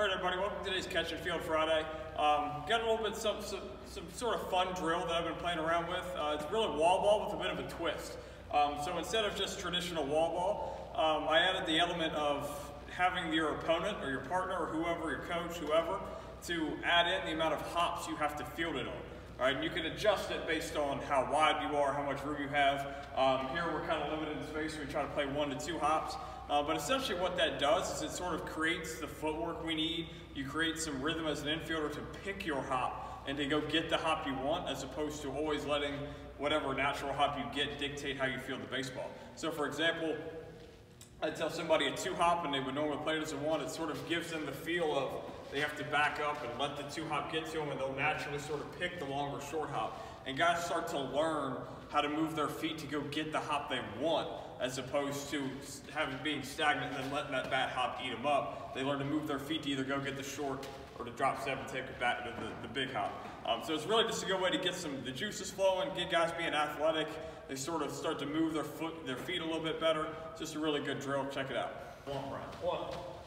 All right, everybody, welcome to today's Catch and Field Friday. Um, got a little bit some, some, some sort of fun drill that I've been playing around with. Uh, it's really wall ball with a bit of a twist. Um, so instead of just traditional wall ball, um, I added the element of having your opponent or your partner or whoever, your coach, whoever, to add in the amount of hops you have to field it on. All right, and you can adjust it based on how wide you are, how much room you have. Um, here we're kind of limited in space, so we try to play one to two hops. Uh, but essentially what that does is it sort of creates the footwork we need. You create some rhythm as an infielder to pick your hop and to go get the hop you want as opposed to always letting whatever natural hop you get dictate how you feel the baseball. So for example, I tell somebody a two hop and they would normally play it as a one, it sort of gives them the feel of they have to back up and let the two hop get to them and they'll naturally sort of pick the longer short hop. And guys start to learn how to move their feet to go get the hop they want as opposed to having being stagnant and then letting that bat hop eat them up. They learn to move their feet to either go get the short or to drop seven, take it back to the, the big hop. Um, so it's really just a good way to get some the juices flowing, get guys being athletic. They sort of start to move their foot, their feet a little bit better. It's just a really good drill. Check it out. One, Brian. One. One.